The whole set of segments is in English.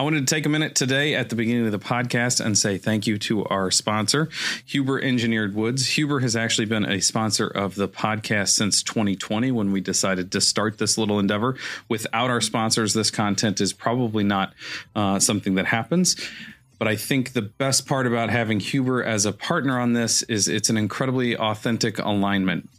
I wanted to take a minute today at the beginning of the podcast and say thank you to our sponsor, Huber Engineered Woods. Huber has actually been a sponsor of the podcast since 2020 when we decided to start this little endeavor. Without our sponsors, this content is probably not uh, something that happens. But I think the best part about having Huber as a partner on this is it's an incredibly authentic alignment.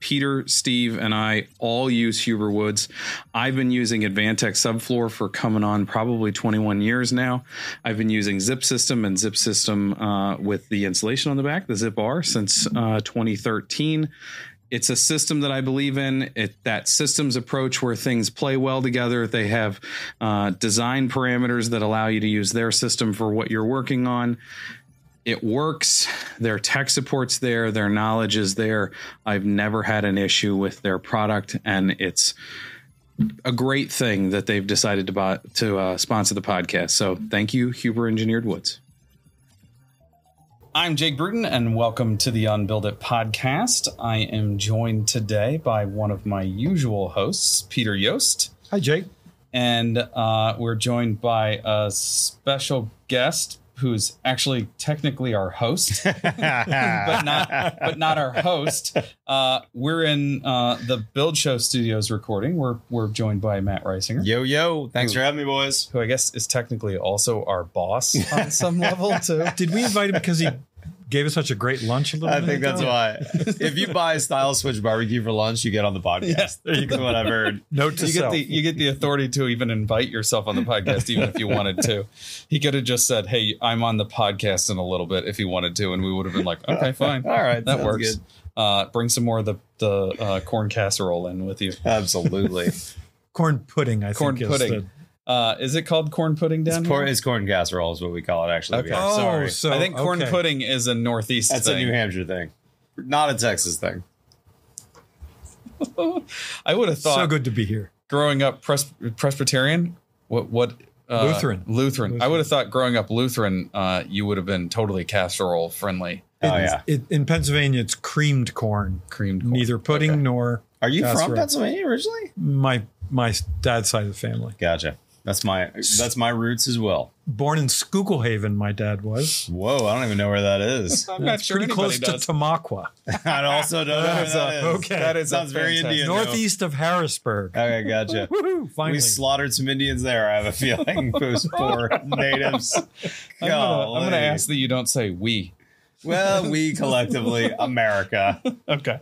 Peter, Steve, and I all use Huber Woods. I've been using Advantech Subfloor for coming on probably 21 years now. I've been using Zip System and Zip System uh, with the insulation on the back, the Zip R, since uh, 2013 it's a system that I believe in. It that systems approach where things play well together. They have uh, design parameters that allow you to use their system for what you're working on. It works. Their tech support's there. Their knowledge is there. I've never had an issue with their product, and it's a great thing that they've decided to buy, to uh, sponsor the podcast. So thank you, Huber Engineered Woods. I'm Jake Bruton, and welcome to the Unbuild It podcast. I am joined today by one of my usual hosts, Peter Yost. Hi, Jake. And uh, we're joined by a special guest who's actually technically our host, but not but not our host. Uh, we're in uh, the Build Show Studios recording. We're we're joined by Matt Risinger. Yo yo! Thanks who, for having me, boys. Who I guess is technically also our boss on some level too. Did we invite him because he gave us such a great lunch a little I think that's why. if you buy a Stiles Switch barbecue for lunch, you get on the podcast. Yeah, there you go. What I've heard. Note to you self. get the you get the authority to even invite yourself on the podcast, even if you wanted to. He could have just said, "Hey, I'm on the podcast in a little bit," if he wanted to, and we would have been like, "Okay, fine, all right, that works." Uh, bring some more of the the uh, corn casserole in with you. Absolutely. corn pudding, I corn think. Corn pudding. Uh, is it called corn pudding down it's here? Corn, it's corn casserole is what we call it. Actually, okay. Oh, sorry. So, I think corn okay. pudding is a Northeast. That's thing. a New Hampshire thing, not a Texas thing. I would have thought. So good to be here. Growing up Pres- Presbyterian, what what uh, Lutheran. Lutheran. Lutheran. I would have thought growing up Lutheran, uh, you would have been totally casserole friendly. Oh yeah. It, in Pennsylvania, it's creamed corn. Creamed corn. Neither pudding okay. nor. Are you casserole. from Pennsylvania originally? My my dad's side of the family. Gotcha. That's my that's my roots as well. Born in Schuylkill my dad was. Whoa, I don't even know where that is. I'm not sure pretty close does. to Tamaqua. I also don't know where that is. Okay, that is sounds very Indian. Northeast of Harrisburg. Okay, gotcha. Woo-hoo, finally, we slaughtered some Indians there. I have a feeling those poor natives. I'm gonna, ask that you don't say we. Well, we collectively, America. okay.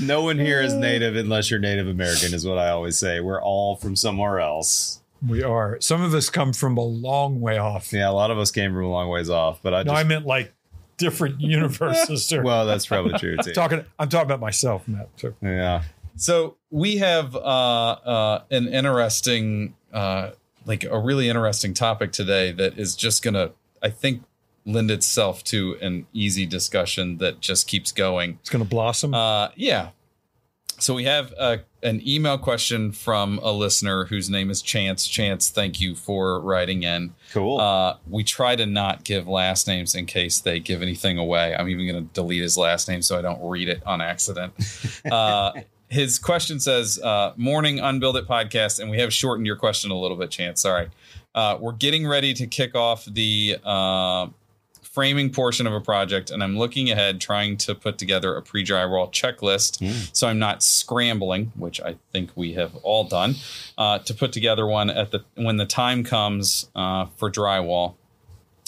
No one here is native unless you're Native American, is what I always say. We're all from somewhere else. We are. Some of us come from a long way off. Yeah, a lot of us came from a long ways off. But I no, just, I meant like different universes. Or, well, that's probably true too. talking, I'm talking about myself, Matt. Too. Yeah. So we have uh, uh, an interesting, uh, like a really interesting topic today that is just gonna, I think, lend itself to an easy discussion that just keeps going. It's going to blossom. Uh, yeah. So we have a, an email question from a listener whose name is Chance. Chance, thank you for writing in. Cool. Uh, we try to not give last names in case they give anything away. I'm even going to delete his last name so I don't read it on accident. Uh, his question says, uh, "Morning Unbuild It podcast," and we have shortened your question a little bit. Chance, sorry. Uh, we're getting ready to kick off the uh, framing portion of a project and I'm looking ahead trying to put together a pre drywall checklist mm. so I'm not scrambling, which I think we have all done, uh, to put together one at the when the time comes uh, for drywall.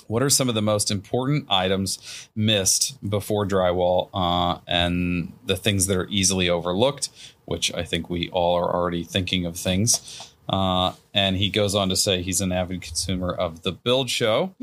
What are some of the most important items missed before drywall uh, and the things that are easily overlooked, which I think we all are already thinking of things. Uh, and he goes on to say he's an avid consumer of the Build Show.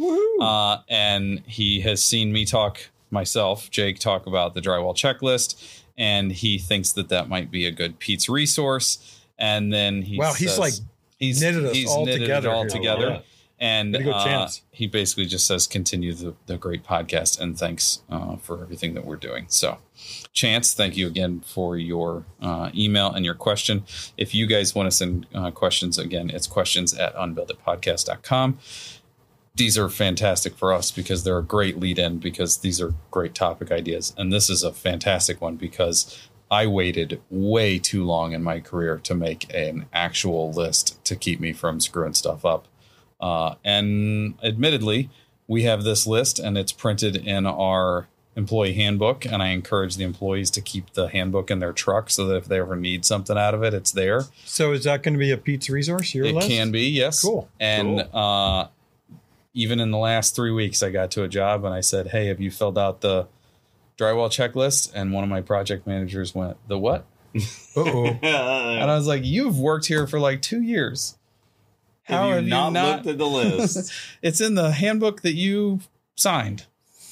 Uh, and he has seen me talk myself, Jake, talk about the drywall checklist. And he thinks that that might be a good Pete's resource. And then he wow, he's like he's knitted us he's all knitted together. It all together. And uh, he basically just says, continue the, the great podcast and thanks uh, for everything that we're doing. So, Chance, thank you again for your uh, email and your question. If you guys want to send uh, questions, again, it's questions at unbuilditpodcast.com. These are fantastic for us because they're a great lead in because these are great topic ideas. And this is a fantastic one because I waited way too long in my career to make an actual list to keep me from screwing stuff up. Uh, and admittedly, we have this list and it's printed in our employee handbook. And I encourage the employees to keep the handbook in their truck so that if they ever need something out of it, it's there. So is that going to be a Pete's resource? Your it list? can be, yes. Cool. And uh, even in the last three weeks, I got to a job and I said, Hey, have you filled out the drywall checklist? And one of my project managers went, The what? And I was like, You've worked here for like two years. How have you not, looked at the list? it's in the handbook that you signed.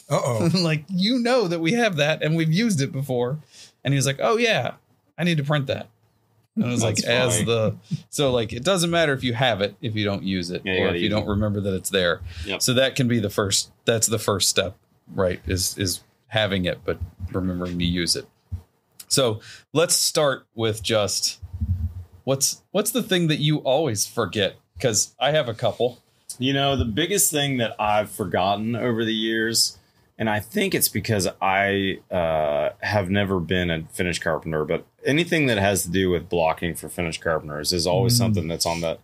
Uh-oh. like, you know that we have that and we've used it before. And he was like, Oh, yeah, I need to print that. And I was like, That's as the so like it doesn't matter if you have it if you don't use it Yeah, or gotta if you don't it. remember that it's there. Yep. So that can be the first. That's the first step, right? Is is having it, but remembering to use it. So let's start with just what's what's the thing that you always forget? Because I have a couple. You know, the biggest thing that I've forgotten over the years, and I think it's because I uh, have never been a finished carpenter, but anything that has to do with blocking for finished carpenters is always Mm. something that's on the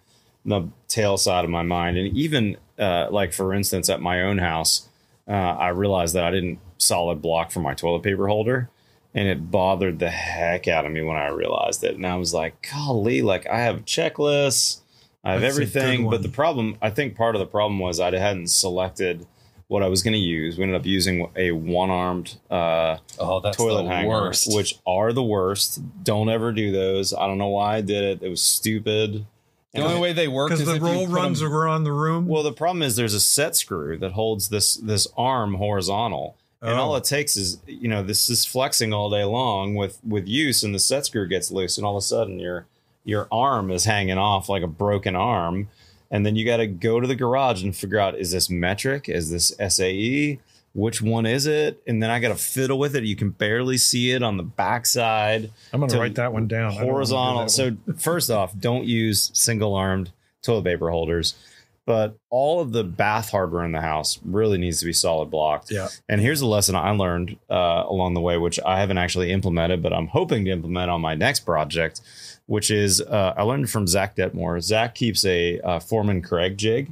the tail side of my mind. And even uh, like for instance, at my own house, uh, I realized that I didn't solid block for my toilet paper holder. And it bothered the heck out of me when I realized it. And I was like, golly, like I have checklists, I have That's everything. But the problem, I think part of the problem was I hadn't selected what I was going to use. We ended up using a one armed uh, Oh, that's toilet hanger, worst. which are the worst. Don't ever do those. I don't know why I did it. It was stupid. the only way they work Because is the if roll put runs them- around the room. Well, the problem is there's a set screw that holds this this arm horizontal. And Oh. all it takes is, you know, this is flexing all day long with with use, and the set screw gets loose, and all of a sudden your your arm is hanging off like a broken arm, and then you got to go to the garage and figure out is this metric, is this SAE, which one is it, and then I got to fiddle with it. You can barely see it on the backside I'm going to write that one down. Wanna do horizontal. So one. first off, don't use single armed toilet paper holders. But all of the bath hardware in the house really needs to be solid blocked. Yeah. And here's a lesson I learned uh, along the way, which I haven't actually implemented, but I'm hoping to implement on my next project, which is uh, I learned from Zach Dettmore. Zach keeps a uh, Foreman Kreg jig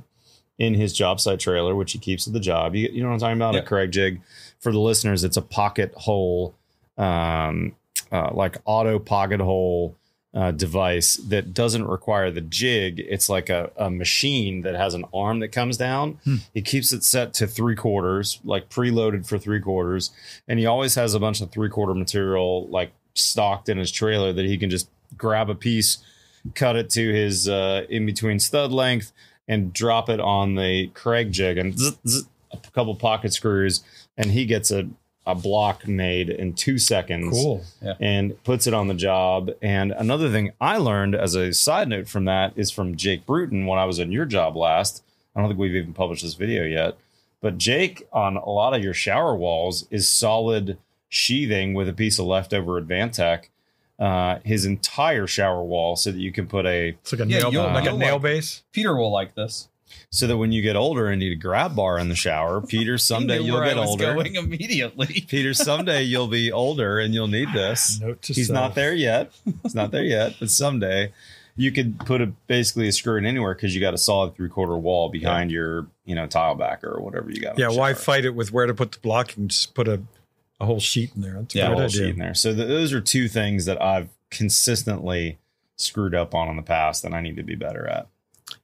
in his job site trailer, which he keeps at the job. You, you know what I'm talking about? A Kreg jig. For the listeners, it's a pocket hole, um, uh, like auto pocket hole uh, device that doesn't require the jig. It's like a, a machine that has an arm that comes down. Hmm. He keeps it set to three quarters, like preloaded for three quarters. And he always has a bunch of three quarter material like stocked in his trailer that he can just grab a piece, cut it to his uh, in between stud length, and drop it on the Kreg jig and zzz, zzz, a couple pocket screws. And he gets a, a block made in two seconds Cool. and puts it on the job. And another thing I learned as a side note from that is from Jake Bruton when I was on your job last. I don't think we've even published this video yet, but Jake on a lot of your shower walls is solid sheathing with a piece of leftover Advantech. Uh, his entire shower wall so that you can put a It's like a Yeah, nail, you'll- like a you'll nail like- base. Peter will like this. so that when you get older and need a grab bar in the shower, Peter, someday you'll get I was older. Going immediately. Peter, someday you'll be older and you'll need this. Note to He's self. not there yet. He's not there yet, but someday you could put a basically a screw in anywhere because you got a solid three quarter wall behind your you know tile backer or whatever you got. Yeah, why fight it with where to put the blocking? Just put a, a whole sheet in there. That's a Yeah, a good whole idea. sheet in there. So th- those are two things that I've consistently screwed up on in the past, that I need to be better at.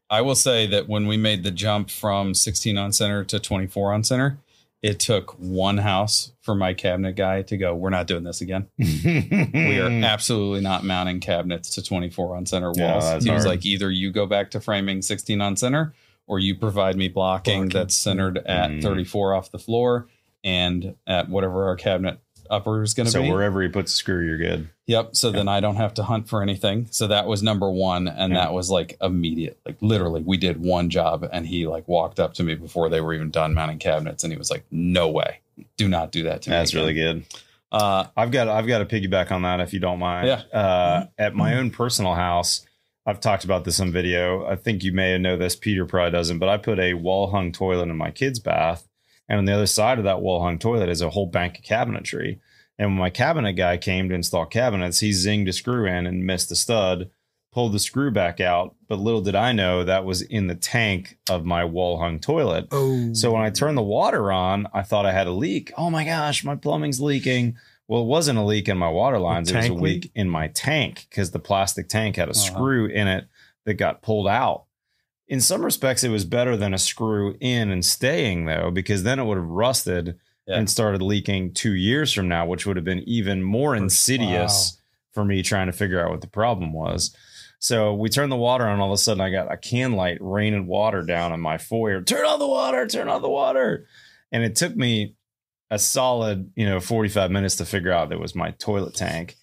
I will say that when we made the jump from 16 on center to 24 on center, it took one house for my cabinet guy to go, We're not doing this again. We are absolutely not mounting cabinets to 24 on center walls. Yeah, that's he was like, Either you go back to framing 16 on center or you provide me blocking, Blocking. that's centered at Mhm. 34 off the floor and at whatever our cabinet upper is going to So be. So wherever he puts a screw, you're good. Yep. So then I don't have to hunt for anything. So that was number one. And Yeah. that was like immediate. Like literally, we did one job and he like walked up to me before they were even done mounting cabinets. And he was like, no way. Do not do that to me. That's really good. Uh, I've got I've got to piggyback on that if you don't mind. Yeah. Uh, at my own personal house, I've talked about this on video. I think you may know this. Peter probably doesn't, but I put a wall hung toilet in my kid's bath, and on the other side of that wall hung toilet is a whole bank of cabinetry. And when my cabinet guy came to install cabinets, he zinged a screw in and missed the stud, pulled the screw back out, but little did I know that was in the tank of my wall hung toilet. Oh, So when I turned the water on, I thought I had a leak. Oh my gosh, my plumbing's leaking. Well, it wasn't a leak in my water lines. It was a leak? in my tank because the plastic tank had a Uh-huh. screw in it that got pulled out. In some respects, it was better than a screw in and staying, though, because then it would have rusted Yeah. and started leaking two years from now, which would have been even more insidious for me trying to figure out what the problem was. So we turned the water on. All of a sudden, I got a can light raining water down on my foyer. Turn on the water. Turn on the water. And it took me a solid, you know, 45 minutes to figure out that it was my toilet tank.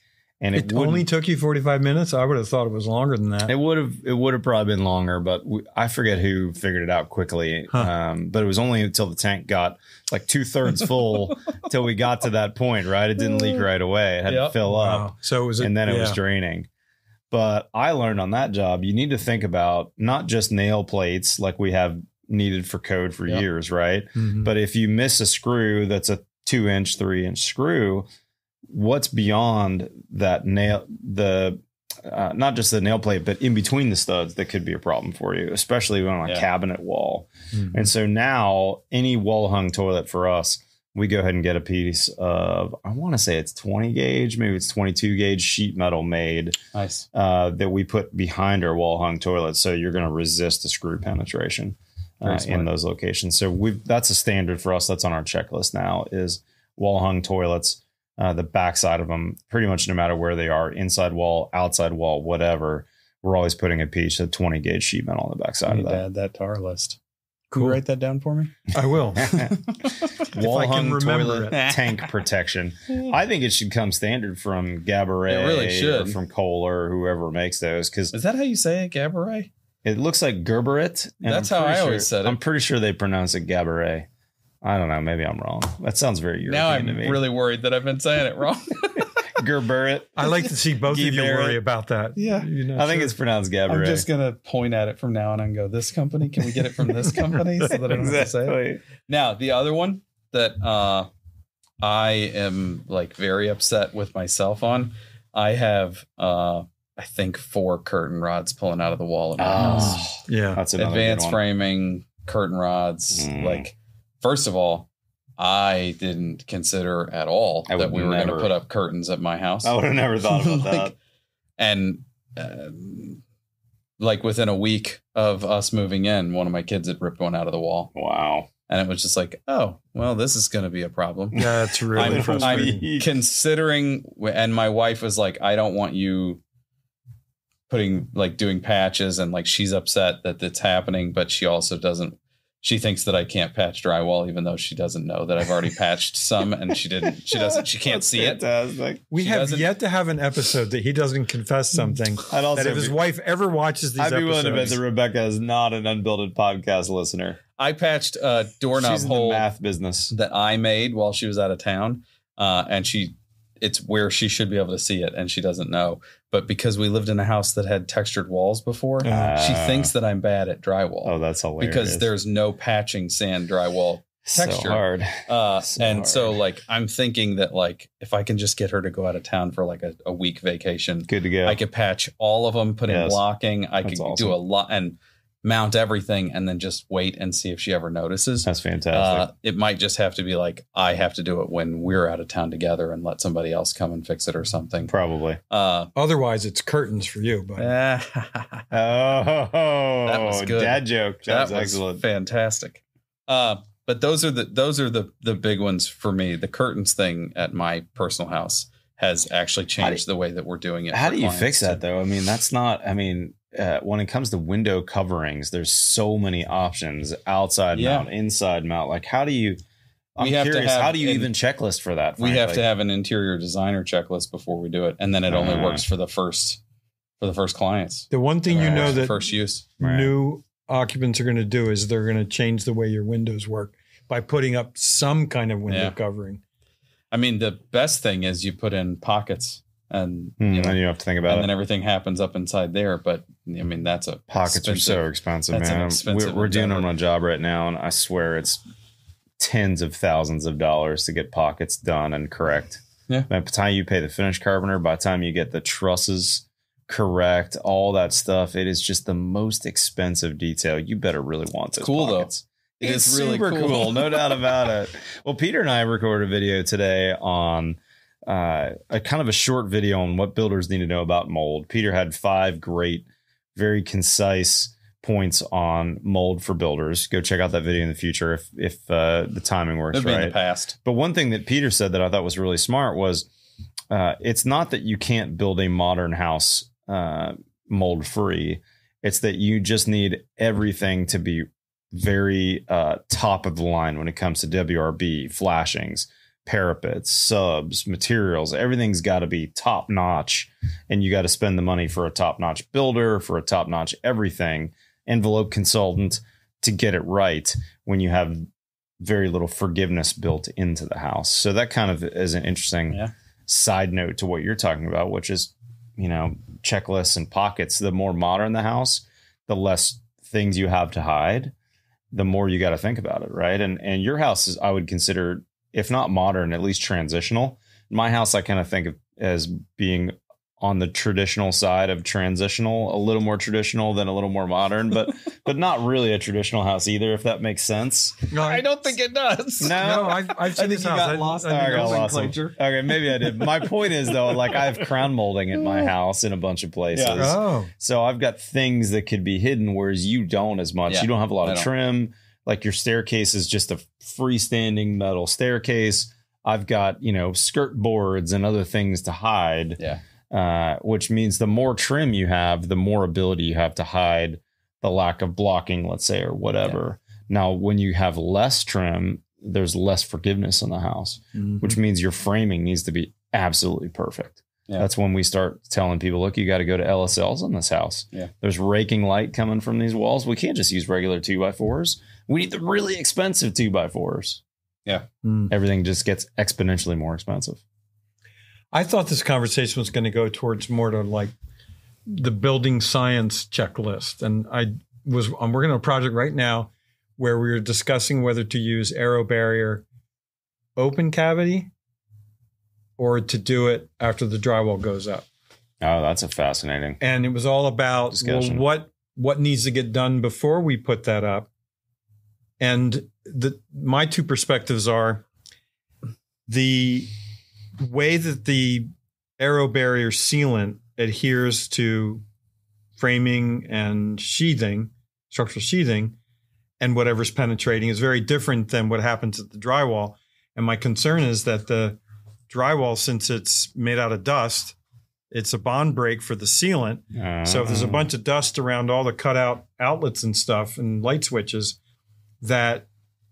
And it, it only took you 45 minutes. I would have thought it was longer than that. it would have it would have probably been longer, but we, I forget who figured it out quickly. Huh. Um, but it was only until the tank got like two thirds full till we got to that point. Right, it didn't leak right away. It had Yep. to fill up Wow. So it was, a, and then it was draining. But I learned on that job, you need to think about not just nail plates like we have needed for code for Yep. years, right? Mhm. But if you miss a screw that's a two inch, three inch screw, what's beyond that nail, the uh, not just the nail plate, but in between the studs that could be a problem for you, especially on a Yeah. cabinet wall. Mhm. And so now any wall hung toilet for us, we go ahead and get a piece of, I want to say it's 20 gauge, maybe it's 22 gauge sheet metal made Nice. uh, that we put behind our wall hung toilet. So you're going to resist the screw penetration uh, in those locations. So we've, that's a standard for us. That's on our checklist now is wall hung toilets. Uh, the backside of them, pretty much no matter where they are, inside wall, outside wall, whatever, we're always putting a piece of 20 gauge sheet metal on the I backside of that. add that to our list. Can Cool. you write that down for me? I will. wall I can hung remember toilet it. tank protection. I think it should come standard from Gaboret It really or should. from Kohler or whoever makes those because Is that how you say it, Gaboret? it looks like Gerberet. That's I'm how pretty I sure- always said it. I'm pretty sure they pronounce it Gaboret. I don't know. Maybe I'm wrong. That sounds very European Now I'm to me. really worried that I've been saying it wrong. Gerberet. I like to see both of you Guy worry about that. Yeah. You're not I think sure. it's pronounced Gaboret. I'm just gonna point at it from now on and go, "This company, can we get it from this company?" so that I don't have to say it. exactly. Now, the other one that uh, I am like very upset with myself on, I have uh, I think four curtain rods pulling out of the wall in my house. Oh, yeah. that's another Advanced good one. framing curtain rods. Mm. Like, first of all, I didn't consider at all I that we were going to put up curtains at my house. I would have never thought about Like, that. and um, like within a week of us moving in, one of my kids had ripped one out of the wall, Wow. and it was just like, oh, well, this is going to be a problem. Yeah, it's really I'm, frustrating. I'm considering, and my wife was like, I don't want you putting like doing patches, and like she's upset that it's happening, but she also doesn't. She thinks that I can't patch drywall, even though she doesn't know that I've already patched some, and she didn't. She doesn't. She can't That's see it. Fantastic. we she have doesn't- yet to have an episode that he doesn't confess something. I'd also that if his be, wife ever watches these I'd be episodes, willing to bet that Rebecca is not an Unbuild It podcast listener. I patched a doorknob She's in the hole math business. that I made while she was out of town, uh, and she it's where she should be able to see it, and she doesn't know. But because we lived in a house that had textured walls before, Uh, she Ah. thinks that I'm bad at drywall Oh, that's hilarious. because there's no patching sand drywall. so texture. hard. Uh, So and so like I'm thinking that like if I can just get her to go out of town for like a, a week vacation, Good to go. I could patch all of them, put in blocking. I That's could awesome. do a lot and mount everything, and then just wait and see if she ever notices. That's fantastic. Uh, it might just have to be like I have to do it when we're out of town together and let somebody else come and fix it or something. Probably. Uh, otherwise it's curtains for you. But that Oh, was good. dad joke. That, was was excellent. fantastic. Uh, but those are the those are the the big ones for me. The curtains thing at my personal house has actually changed the way that we're doing it. How do you fix that though? I mean, that's not. I mean, uh, when it comes to window coverings, there's so many options: outside Yeah. mount, inside mount. Like, how do you? I'm We have to curious. have how do you an- even checklist for that? We have frankly? to have an interior designer checklist before we do it, and then it only Uh. works for the first for the first clients. the one thing you know that first use. Right. new occupants are going to do is they're going to change the way your windows work by putting up some kind of window Yeah. covering. I mean, the best thing is you put in pockets, and Hmm, you know, then you have to think about and it. And then everything happens up inside there. But I mean, that's a Pockets are so expensive- expensive, That's an man. expensive we're we're doing on a job right now, and I swear it's tens of thousands of dollars to get pockets done and correct. Yeah. By the time you pay the finish carpenter, by the time you get the trusses correct, all that stuff. It is just the most expensive detail. You better really want those. Cool, though. pockets. It it's really super cool. no doubt about it. Well, Peter and I recorded a video today on uh, a kind of a short video on what builders need to know about mold. Peter had five great, very concise points on mold for builders. Go check out that video in the future if if uh, the timing works in right. the past. But one thing that Peter said that I thought was really smart was uh, it's not that you can't build a modern house uh, mold free. It's that you just need everything to be very uh, top of the line when it comes to WRB, flashings, parapets, subs, materials. Everything's got to be top notch, and you got to spend the money for a top notch builder, for a top notch everything, envelope consultant to get it right when you have very little forgiveness built into the house. So that kind of is an interesting Yeah. side note to what you're talking about, which is, you know, checklists and pockets. The more modern the house, the less things you have to hide, the more you got to think about it, right? And and your house is I would consider if not modern, at least transitional. My house I kind of think of as being on the traditional side of transitional, a little more traditional than a little more modern, but but not really a traditional house either, if that makes sense. No, I don't think it does. No, No, I've, I've seen I think this you house. got I- lost I in I think got lost. nomenclature. Okay, maybe I did. My point is though, like I have crown molding at my house in a bunch of places. Yeah. Oh, So I've got things that could be hidden, whereas you don't as much. Yeah, you don't have a lot I of don't. trim. Like your staircase is just a freestanding metal staircase. I've got, you know, skirt boards and other things to hide, Yeah. uh, which means the more trim you have, the more ability you have to hide the lack of blocking, let's say, or whatever. Now, when you have less trim, there's less forgiveness in the house Mhm. which means your framing needs to be absolutely perfect. Yeah. That's when we start telling people, look, you got to go to LSLs on this house. Yeah. There's raking light coming from these walls. We can't just use regular two by fours. We need the really expensive two by fours. Mm. Everything just gets exponentially more expensive. I thought this conversation was going to go towards more to like the building science checklist, and I was I'm working on a project right now where we were discussing whether to use aero barrier open cavity or to do it after the drywall goes up. Oh, that's a fascinating. and it was all about well, what what needs to get done before we put that up. And the my two perspectives are the way that the aero barrier sealant adheres to framing and sheathing, structural sheathing, and whatever's penetrating is very different than what happens at the drywall. And my concern is that the drywall, since it's made out of dust, it's a bond break for the sealant. So if there's a Uh, bunch of dust around all the cutout outlets and stuff and light switches, that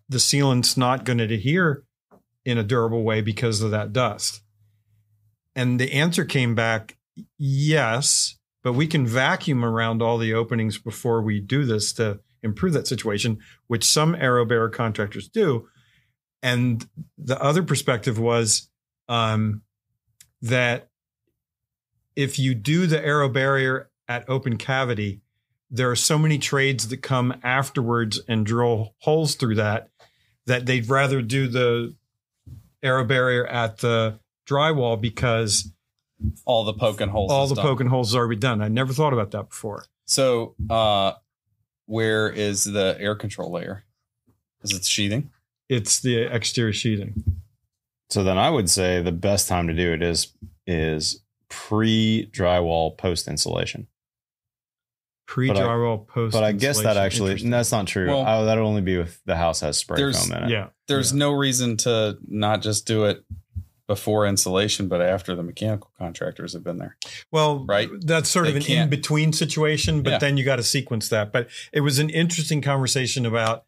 the sealant's not going to adhere in a durable way because of that dust. And the answer came back, yes, but we can vacuum around all the openings before we do this to improve that situation, which some AeroBarrier contractors do. And the other perspective was um, that if you do the AeroBarrier at open cavity, there are so many trades that come afterwards and drill holes through that that they'd rather do the air barrier at the drywall because All the poking holes. all the stuff. poking holes are already done. I never thought about that before. So, uh, where is the air control layer? Is it sheathing? It's the exterior sheathing. So then I would say the best time to do it is is pre drywall post insulation. Pre But I- drywall post. But I guess that actually that's not true. Well- oh, that'll only be if the house has spray There's- foam in it. yeah. There's no reason to not just do it before insulation, but after the mechanical contractors have been there. Well, Right? That's sort They of an in between situation, but Yeah. then you got to sequence that. But it was an interesting conversation about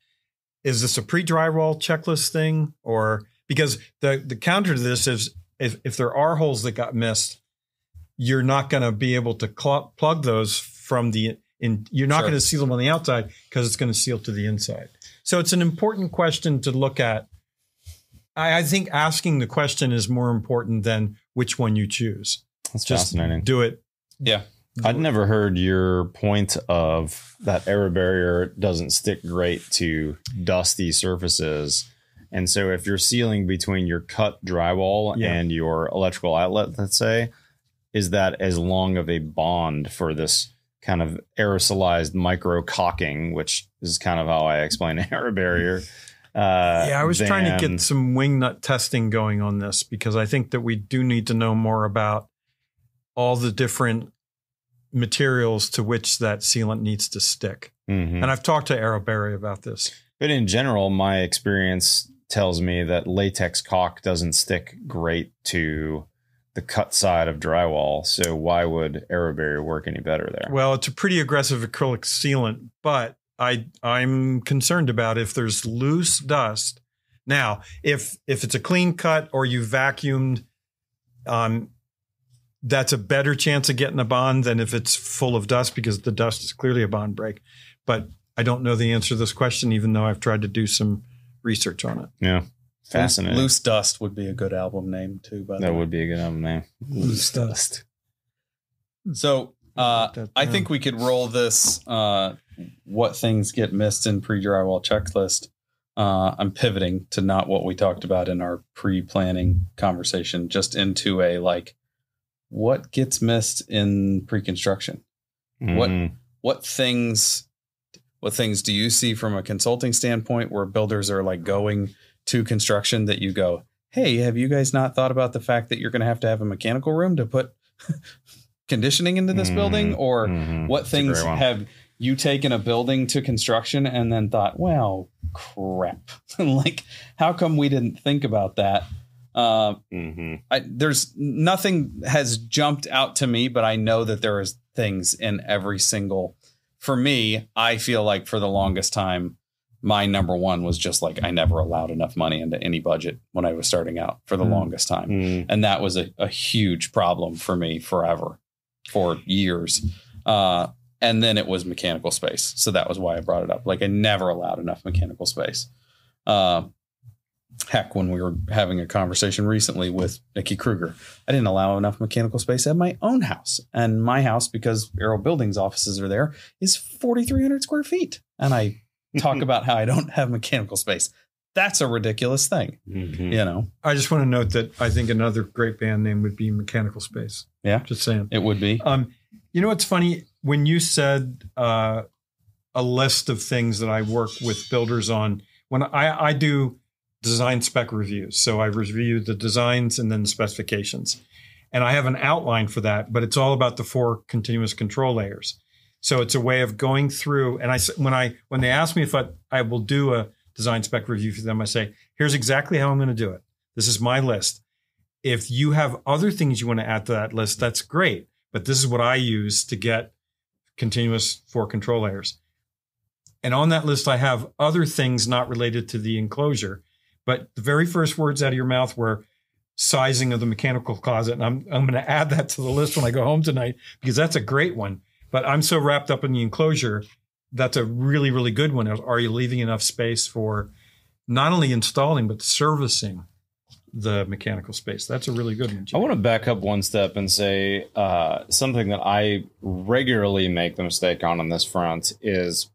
is this a pre drywall checklist thing or because the the counter to this is if, if there are holes that got missed, you're not going to be able to cl- plug those from the in. You're not Sure. going to seal them on the outside because it's going to seal to the inside. So it's an important question to look at. I, I think asking the question is more important than which one you choose. That's Just fascinating. do it. Yeah. I'd never heard your point of that air barrier doesn't stick great to dusty surfaces. And so if you're sealing between your cut drywall Yeah. and your electrical outlet, let's say, is that as long of a bond for this kind of aerosolized micro caulking, which is kind of how I explain air barrier. Uh, yeah, I was trying to get some wing nut testing going on this because I think that we do need to know more about all the different materials to which that sealant needs to stick. Mhm. And I've talked to AeroBarrier about this. But in general, my experience tells me that latex caulk doesn't stick great to the cut side of drywall. So why would air barrier work any better there? Well, it's a pretty aggressive acrylic sealant, but I I'm concerned about if there's loose dust. Now, if if it's a clean cut or you vacuumed, um, that's a better chance of getting a bond than if it's full of dust because the dust is clearly a bond break. But I don't know the answer to this question, even though I've tried to do some research on it. yeah, fascinating. Loose Dust would be a good album name too. By the that way. would be a good album name. Loose dust. So uh, I think we could roll this. Uh, what things get missed in pre-drywall checklist? Uh, I'm pivoting to not what we talked about in our pre-planning conversation, just into a like, what gets missed in pre-construction? What- Mhm. What things? What things do you see from a consulting standpoint where builders are like going to construction that you go, hey, have you guys not thought about the fact that you're going to have to have a mechanical room to put conditioning into this Mhm. building? Or Mhm. what things have you taken a building to construction and then thought, well, crap. like, how come we didn't think about that? Uh, Mhm. I, there's nothing has jumped out to me, but I know that there is things in every single. For me, I feel like for the longest time, my number one was just like I never allowed enough money into any budget when I was starting out for the Hmm. longest time. Mhm. and that was a, a huge problem for me forever for years. Uh, and then it was mechanical space. So that was why i brought it up. Like i never allowed enough mechanical space. Uh, heck when we were having a conversation recently with nikki kruger i didn't allow enough mechanical space at my own house. And my house because Arrow buildings offices are there is 4300 square feet. And i talk about how i don't have mechanical space that's a ridiculous thing Mhm. you know I just want to note that I think another great band name would be Mechanical Space. Yeah. Just saying. it would be Um, you know what's funny? When you said uh, a list of things that I work with builders on, when I, I do design spec reviews, so I review the designs and then the specifications, and I have an outline for that, but it's all about the four continuous control layers. So it's a way of going through. And I when I when they ask me if I, I will do a design spec review for them, I say, here's exactly how I'm going to do it. This is my list. If you have other things you want to add to that list, that's great. But this is what I use to get continuous four control layers. And on that list, I have other things not related to the enclosure. But the very first words out of your mouth were sizing of the mechanical closet. And I'm, I'm going to add that to the list when I go home tonight because that's a great one. But I'm so wrapped up in the enclosure. That's a really, really good one. Are you leaving enough space for not only installing, but servicing the mechanical space? That's a really good one. I want to back up one step and say uh, something that I regularly make the mistake on on this front is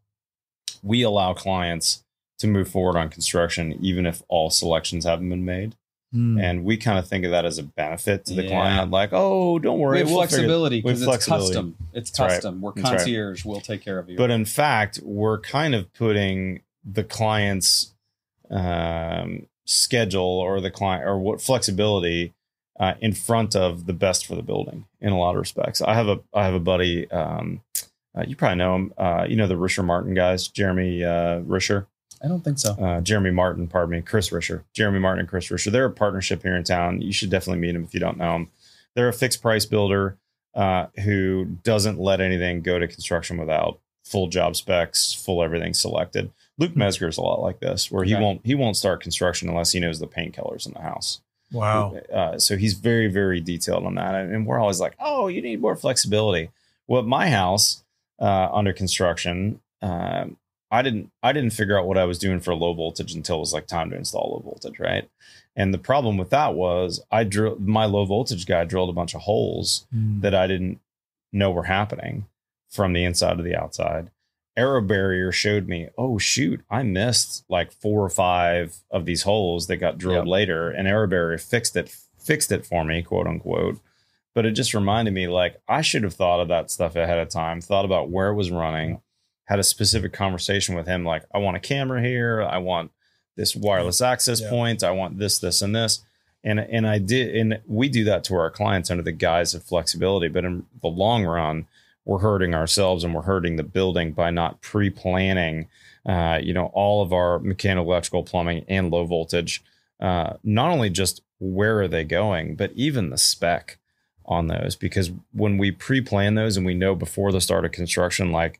we allow clients to move forward on construction even if all selections haven't been made, Hmm. and we kind of think of that as a benefit to the Yeah. client. Like, oh, don't worry, we have we'll flexibility because it's custom. It's That's right. custom. We're That's right. concierge. We'll take care of you. But in fact, we're kind of putting the client's um, schedule or the client or what flexibility uh, in front of the best for the building in a lot of respects. I have a I have a buddy. Um, uh, you probably know him. Uh, you know the Risher Martin guys, Jeremy uh, Risher, I don't think so. uh, Jeremy Martin, pardon me, Chris Risher, Jeremy Martin and Chris Risher. They're a partnership here in town. You should definitely meet them if you don't know them. They're a fixed price builder uh, who doesn't let anything go to construction without full job specs, full everything selected. Luke Mesger is a lot like this, where he Okay. won't he won't start construction unless he knows the paint colors in the house. Wow. Uh, so he's very, very detailed on that. And we're always like, oh, you need more flexibility. Well, at my house uh, under construction, um, I didn't I didn't figure out what I was doing for low voltage until it was like time to install low voltage, right? And the problem with that was I drilled my low voltage guy drilled a bunch of holes Hmm. that I didn't know were happening from the inside to the outside. Aero barrier showed me, oh shoot, I missed like four or five of these holes that got drilled Yep. later, and aero barrier fixed it, fixed it for me, quote unquote. But it just reminded me like I should have thought of that stuff ahead of time, thought about where it was running, had a specific conversation with him like I want a camera here, I want this wireless access Yeah. point, I want this this and this. And and I did and we do that to our clients under the guise of flexibility, but in the long run, we're hurting ourselves and we're hurting the building by not pre-planning uh, you know, all of our mechanical, electrical, plumbing, and low voltage. Uh, not only just where are they going, but even the spec on those. Because when we pre-plan those and we know before the start of construction, like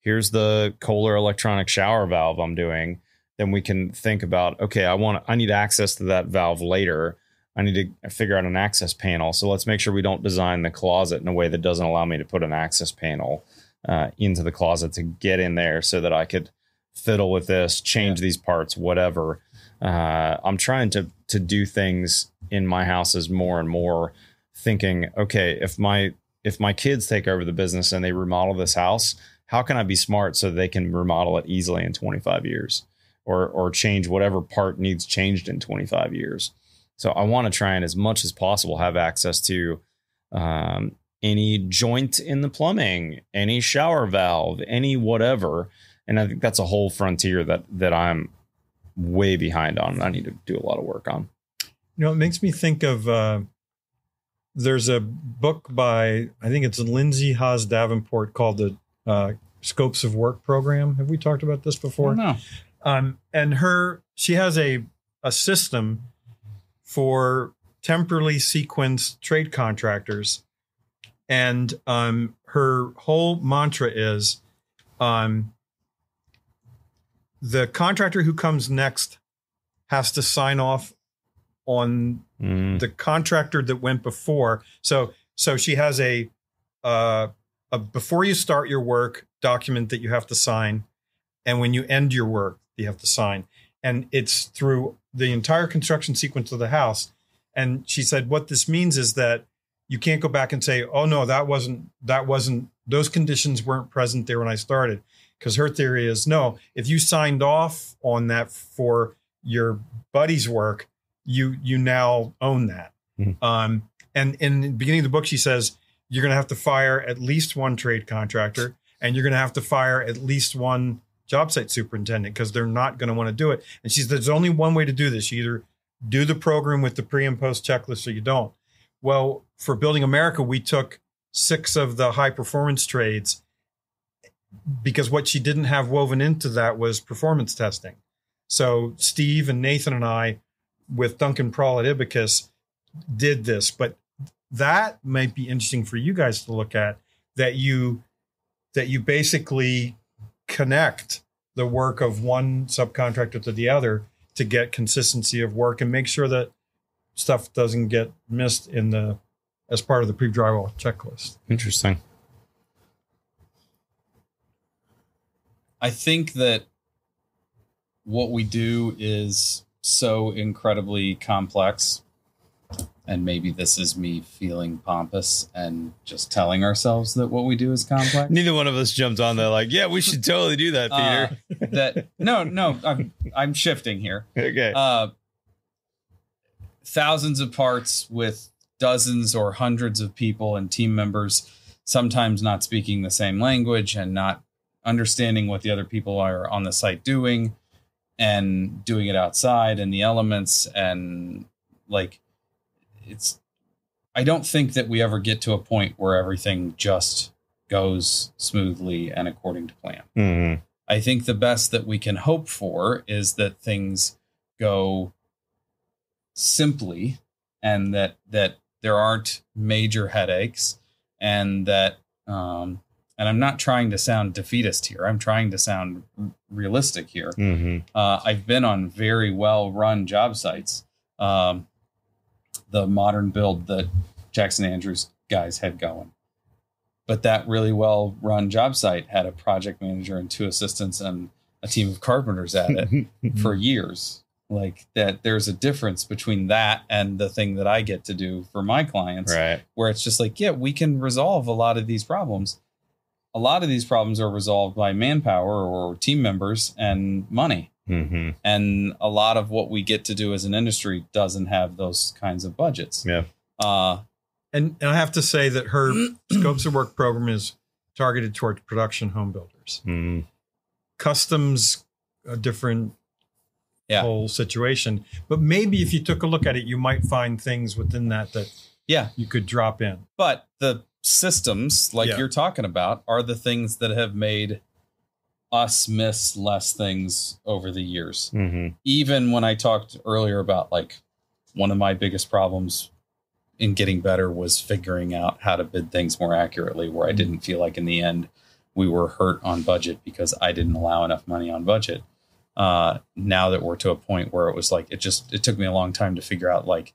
here's the Kohler electronic shower valve I'm doing, then we can think about okay, I want I need access to that valve later. I need to figure out an access panel. So let's make sure we don't design the closet in a way that doesn't allow me to put an access panel uh, into the closet to get in there so that I could fiddle with this, change these parts, whatever. Uh, I'm trying to to do things in my houses more and more, thinking, okay, if my if my kids take over the business and they remodel this house, how can I be smart so they can remodel it easily in 25 years, or or change whatever part needs changed in 25 years. So I want to try and as much as possible have access to um, any joint in the plumbing, any shower valve, any whatever and I think that's a whole frontier that that I'm way behind on. and I need to do a lot of work on. You know, it makes me think of uh, there's a book by I think it's Lindsay Haas Davenport called the uh, Scopes of Work program. Have we talked about this before? no. um, and her she has a a system for temporally sequenced trade contractors and um, her whole mantra is um, the contractor who comes next has to sign off on Mm, the contractor that went before. So so she has a uh a before you start your work document that you have to sign and when you end your work you have to sign and it's through the entire construction sequence of the house and she said what this means is that you can't go back and say oh no that wasn't that wasn't those conditions weren't present there when I started because her theory is no if you signed off on that for your buddy's work you you now own that. Mhm. Um, and in the beginning of the book, she says you're going to have to fire at least one trade contractor, and you're going to have to fire at least one job site superintendent because they're not going to want to do it. And she says there's only one way to do this: you either do the program with the pre and post checklist, or you don't. Well, for Building America, we took six of the high performance trades because what she didn't have woven into that was performance testing. So Steve and Nathan and I with Duncan Prahl at IBACOS did this, but that might be interesting for you guys to look at that you that you basically connect the work of one subcontractor to the other to get consistency of work and make sure that stuff doesn't get missed in the as part of the pre-drywall checklist. interesting. I think that what we do is so incredibly complex. And maybe this is me feeling pompous and just telling ourselves that what we do is complex. Neither one of us jumped on that. Like, yeah, we should totally do that, Uh, Peter. that no, no, I'm I'm shifting here. okay. Uh, thousands of parts with dozens or hundreds of people and team members, sometimes not speaking the same language and not understanding what the other people are on the site doing and doing it outside and the elements and like it's I don't think that we ever get to a point where everything just goes smoothly and according to plan. Mhm. I think the best that we can hope for is that things go simply and that that there aren't major headaches and that um and I'm not trying to sound defeatist here. I'm trying to sound r- realistic here. Mhm. Uh, I've been on very well run job sites. Um, the modern build that Jackson Andrews guys had going. But that really well run job site had a project manager and two assistants and a team of carpenters at it for years. Like that, there's a difference between that and the thing that I get to do for my clients Right. where it's just like, yeah, we can resolve a lot of these problems. A lot of these problems are resolved by manpower or team members and money. Hmm And a lot of what we get to do as an industry doesn't have those kinds of budgets. Yeah. Uh, And, and I have to say that her scopes of work program is targeted towards production home builders. Mm. Customs a different Yeah. whole situation. But maybe if you took a look at it, you might find things within that that Yeah. you could drop in. But the systems, like Yeah. you're talking about, are the things that have made us miss less things over the years. hmm Even when I talked earlier about like one of my biggest problems in getting better was figuring out how to bid things more accurately, where I didn't feel like in the end we were hurt on budget because I didn't allow enough money on budget. Uh, now that we're to a point where it was like it just it took me a long time to figure out like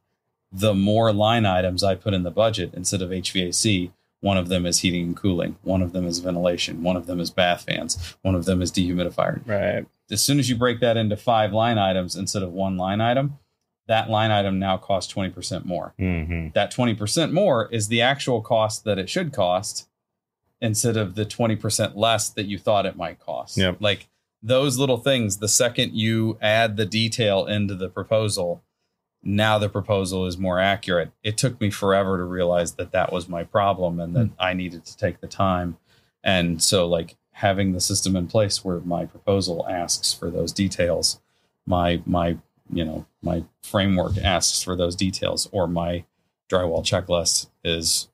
the more line items I put in the budget instead of HVAC, one of them is heating and cooling, one of them is ventilation, one of them is bath fans, one of them is dehumidifier. Right. As soon as you break that into five line items instead of one line item, that line item now costs 20% more. hmm That 20% more is the actual cost that it should cost instead of the 20% less that you thought it might cost. Yep. Like those little things, the second you add the detail into the proposal, now the proposal is more accurate. It took me forever to realize that that was my problem and that hmm. I needed to take the time. And so, like, having the system in place where my proposal asks for those details, my, my, you know, my framework asks for those details, or my drywall checklist is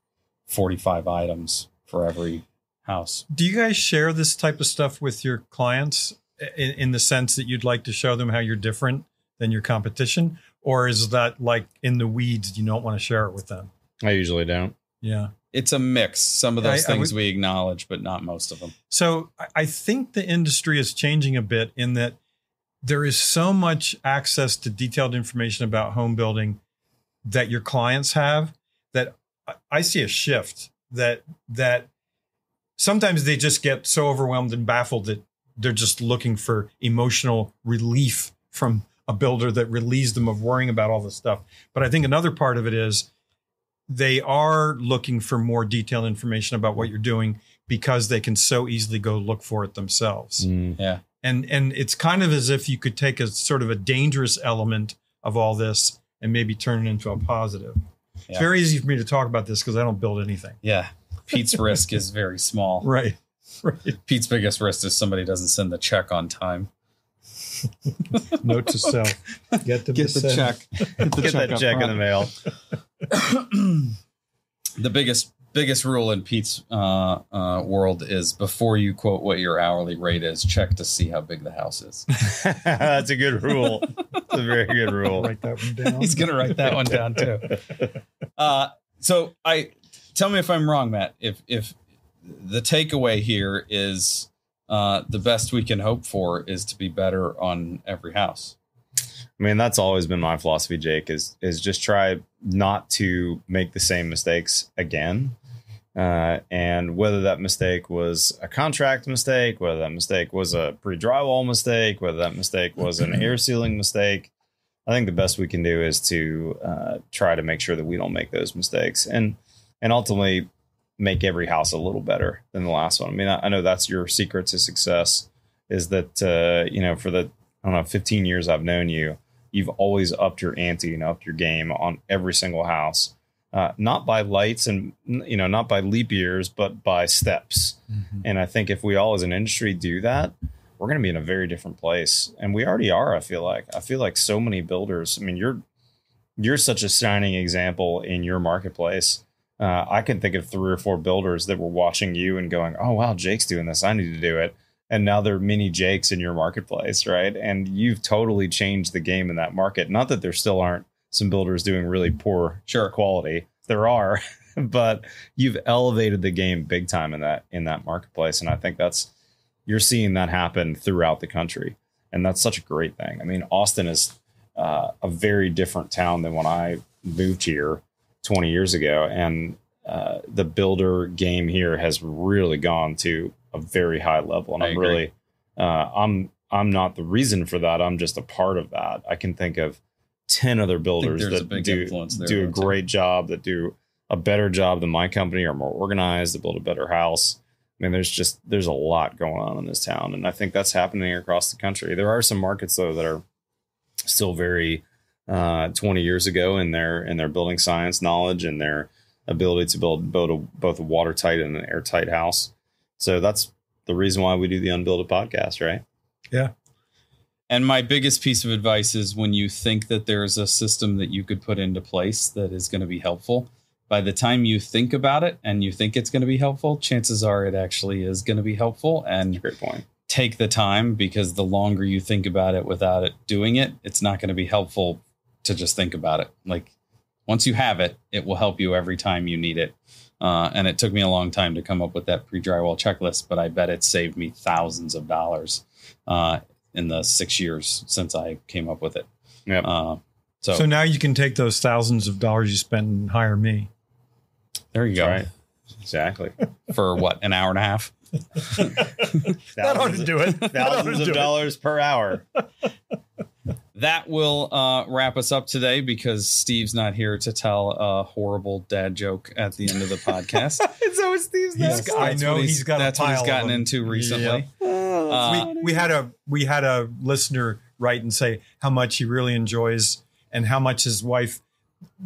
45 items for every house. Do you guys share this type of stuff with your clients in, in the sense that you'd like to show them how you're different than your competition? Or is that like in the weeds, you don't want to share it with them? I usually don't. Yeah. It's a mix. Some of those I things would- we acknowledge, but not most of them. So I- I think the industry is changing a bit in that there is so much access to detailed information about home building that your clients have that I- I see a shift that that sometimes they just get so overwhelmed and baffled that they're just looking for emotional relief from a builder that relieves them of worrying about all this stuff. But I think another part of it is they are looking for more detailed information about what you're doing because they can so easily go look for it themselves. Mm. Yeah. And and it's kind of as if you could take a sort of a dangerous element of all this and maybe turn it into a positive. It's very easy for me to talk about this because I don't build anything. Yeah. Pete's risk is very small. Right. Right. Pete's biggest risk is somebody doesn't send the check on time. Note to self. Get them Get to the send- check. Get the Get that up check in the mail. the biggest biggest rule in Pete's uh, uh, world is before you quote what your hourly rate is, check to see how big the house is. That's a good rule. It's a very good rule. Write that one down. He's gonna write that one down too. Uh, so I tell me if I'm wrong, Matt. If if the takeaway here is uh, the best we can hope for is to be better on every house. I mean, that's always been my philosophy, Jake, is is just try not to make the same mistakes again. Uh, and whether that mistake was a contract mistake, whether that mistake was a pre drywall mistake, whether that mistake was an air sealing mistake, I think the best we can do is to uh, try to make sure that we don't make those mistakes and and ultimately make every house a little better than the last one. I mean, I, I know that's your secret to success is that uh, you know for the I don't know 15 years I've known you, you've always upped your ante and upped your game on every single house. Uh, not by lights and you know not by leap years, but by steps. Mhm. And I think if we all as an industry do that, we're going to be in a very different place. And we already are, I feel like. I feel like so many builders, I mean, you're you're such a shining example in your marketplace. Uh, I can think of three or four builders that were watching you and going, "Oh wow, Jake's doing this. I need to do it." And now there are many Jakes in your marketplace, right? And you've totally changed the game in that market. Not that there still aren't some builders doing really poor Sure. quality. There are, but you've elevated the game big time in that in that marketplace, and I think that's you're seeing that happen throughout the country, and that's such a great thing. I mean, Austin is uh, a very different town than when I moved here 20 years ago, and uh, the builder game here has really gone to a very high level, and I I'm agree. really uh, I'm I'm not the reason for that. I'm just a part of that. I can think of ten other builders that do do a though, too. great job, that do a better job than my company, are more organized, that build a better house. I mean, there's just there's a lot going on in this town, and I think that's happening across the country. There are some markets though that are still very uh, 20 years ago in their in their building science knowledge and their ability to build both a, both a watertight and an airtight house. So that's the reason why we do the Unbuild It podcast, right? Yeah. And my biggest piece of advice is when you think that there's a system that you could put into place that is going to be helpful, by the time you think about it and you think it's going to be helpful, chances are it actually is going to be helpful. And Great point. take the time because the longer you think about it without it doing it, it's not going to be helpful to just think about it. Like once you have it, it will help you every time you need it. Uh, and it took me a long time to come up with that pre drywall checklist, but I bet it saved me thousands of dollars uh, in the six years since I came up with it. Yep. Uh, so, So now you can take those thousands of dollars you spent and hire me. there you go. Right. Exactly. For what, an hour and a half? That ought to do it. That ought Thousands do of it. dollars per hour. That will uh, wrap us up today because Steve's not here to tell a horrible dad joke at the end of the podcast. it's always Steve's He's Yes, got- I that's know what he's got a That's what he's gotten into recently. Yep. Uh, we, we had a we had a listener write and say how much he really enjoys and how much his wife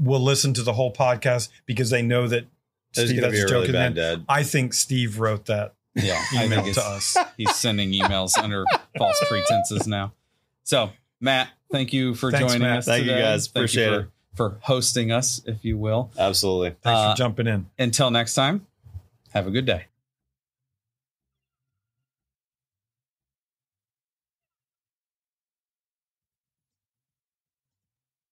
will listen to the whole podcast because they know that There's Steve going to be a a joke really bad dad. I think Steve wrote that Yeah, I email think to us. he's sending emails under false pretenses now. So, Matt, thank you for Thanks, joining Matt. us. Thank you, guys. Thank you Appreciate for, it. for hosting us, if you will. Absolutely. Thanks Uh, for jumping in. Until next time, have a good day.